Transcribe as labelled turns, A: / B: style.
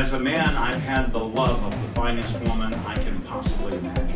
A: as a man, I've had the love of the finest woman I can possibly imagine.